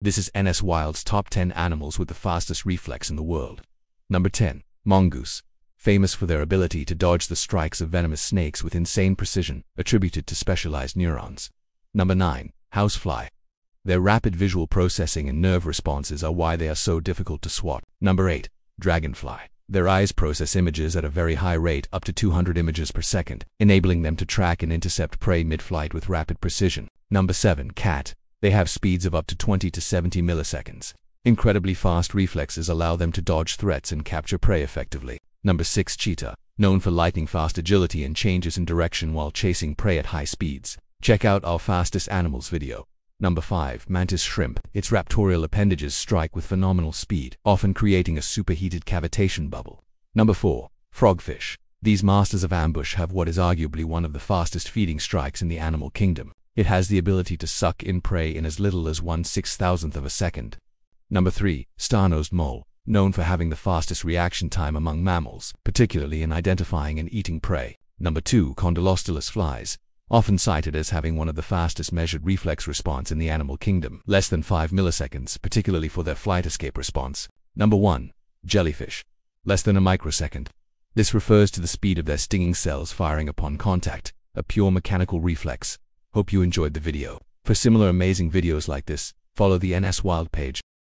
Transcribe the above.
This is NS Wild's top 10 animals with the fastest reflex in the world. Number 10. Mongoose. Famous for their ability to dodge the strikes of venomous snakes with insane precision, attributed to specialized neurons. Number 9. Housefly. Their rapid visual processing and nerve responses are why they are so difficult to swat. Number 8. Dragonfly. Their eyes process images at a very high rate, up to 200 images per second, enabling them to track and intercept prey mid-flight with rapid precision. Number 7. Cat. They have speeds of up to 20 to 70 milliseconds. Incredibly fast reflexes allow them to dodge threats and capture prey effectively. Number 6. Cheetah. Known for lightning-fast agility and changes in direction while chasing prey at high speeds. Check out our fastest animals video. Number 5. Mantis shrimp. Its raptorial appendages strike with phenomenal speed, often creating a superheated cavitation bubble. Number 4. Frogfish. These masters of ambush have what is arguably one of the fastest feeding strikes in the animal kingdom. It has the ability to suck in prey in as little as one six-thousandth of a second. Number 3. Star-nosed mole, known for having the fastest reaction time among mammals, particularly in identifying and eating prey. Number 2. Condylostylus flies, often cited as having one of the fastest measured reflex response in the animal kingdom, less than 5 milliseconds, particularly for their flight escape response. Number 1. Jellyfish, less than a microsecond. This refers to the speed of their stinging cells firing upon contact, a pure mechanical reflex. Hope you enjoyed the video. For similar amazing videos like this, follow the NS Wild page.